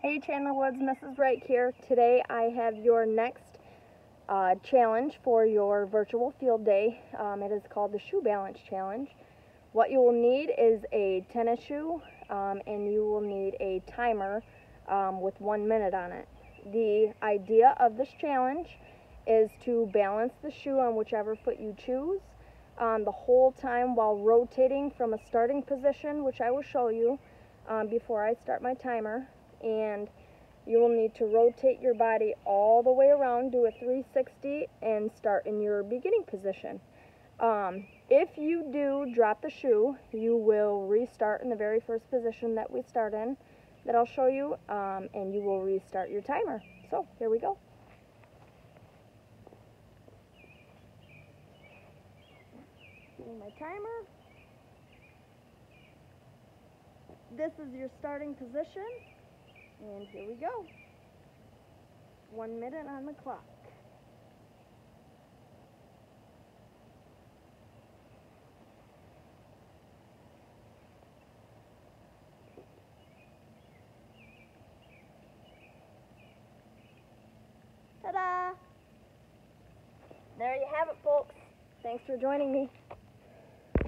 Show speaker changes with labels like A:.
A: Hey Chandler Woods, Mrs. Ryke here. Today I have your next uh, challenge for your virtual field day. Um, it is called the Shoe Balance Challenge. What you will need is a tennis shoe um, and you will need a timer um, with one minute on it. The idea of this challenge is to balance the shoe on whichever foot you choose um, the whole time while rotating from a starting position, which I will show you um, before I start my timer and you will need to rotate your body all the way around, do a 360, and start in your beginning position. Um, if you do drop the shoe, you will restart in the very first position that we start in, that I'll show you, um, and you will restart your timer. So, here we go. My timer. This is your starting position. And here we go. One minute on the clock. Ta-da! There you have it, folks. Thanks for joining me.